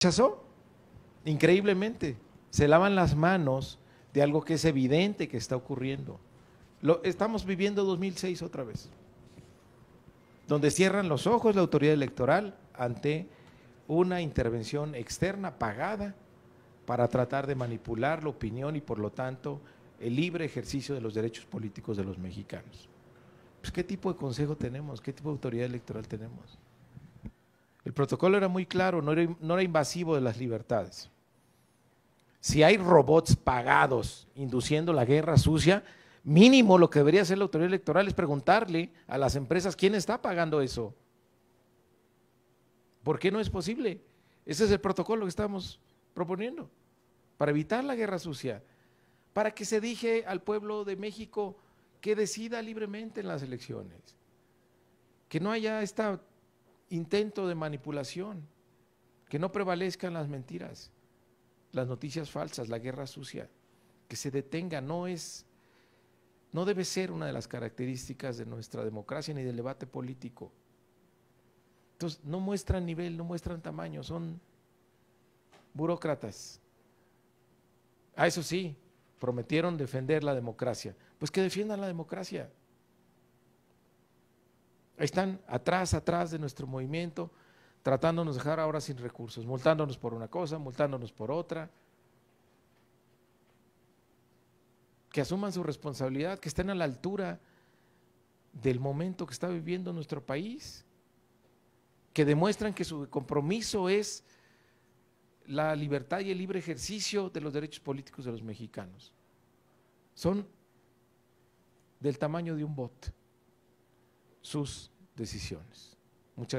rechazó, increíblemente. Se lavan las manos de algo que es evidente que está ocurriendo. Estamos viviendo 2006 otra vez, donde cierran los ojos la autoridad electoral ante una intervención externa pagada para tratar de manipular la opinión y por lo tanto el libre ejercicio de los derechos políticos de los mexicanos. Pues, ¿Qué tipo de consejo tenemos? ¿Qué tipo de autoridad electoral tenemos? Protocolo era muy claro, no era, invasivo de las libertades. Si hay robots pagados induciendo la guerra sucia, mínimo lo que debería hacer la autoridad electoral es preguntarle a las empresas quién está pagando eso. ¿Por qué no es posible? Ese es el protocolo que estamos proponiendo para evitar la guerra sucia, para que se dije al pueblo de México que decida libremente en las elecciones, que no haya este intento de manipulación, que no prevalezcan las mentiras, las noticias falsas, la guerra sucia, que se detenga, no es, no debe ser una de las características de nuestra democracia ni del debate político. Entonces, no muestran nivel, no muestran tamaño, son burócratas. Ah, eso sí, prometieron defender la democracia. Pues que defiendan la democracia. Están atrás, atrás de nuestro movimiento, tratándonos de dejar ahora sin recursos, multándonos por una cosa, multándonos por otra. Que asuman su responsabilidad, que estén a la altura del momento que está viviendo nuestro país, que demuestran que su compromiso es la libertad y el libre ejercicio de los derechos políticos de los mexicanos. Son del tamaño de un bot sus decisiones. Muchas gracias.